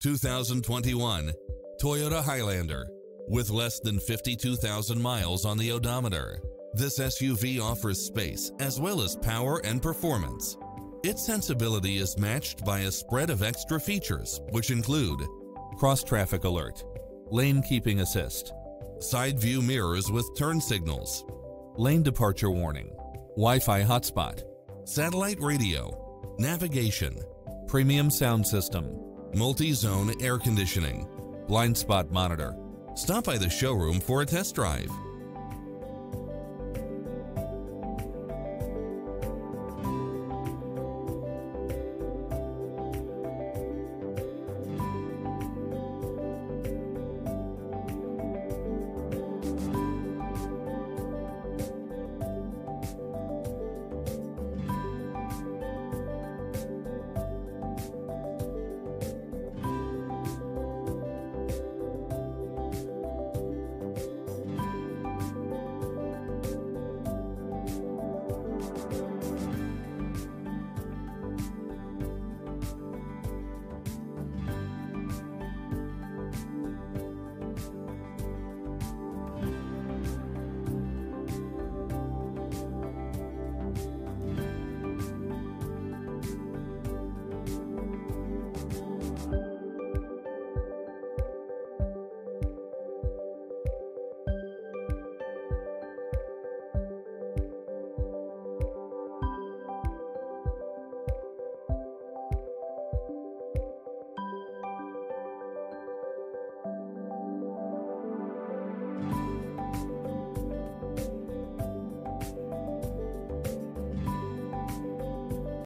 2021 Toyota Highlander with less than 52,000 miles on the odometer. This SUV offers space as well as power and performance. Its sensibility is matched by a spread of extra features, which include cross traffic alert, lane keeping assist, side view mirrors with turn signals, lane departure warning, Wi Fi hotspot, satellite radio, navigation, premium sound system, multi zone air conditioning, blind spot monitor. Stop by the showroom for a test drive.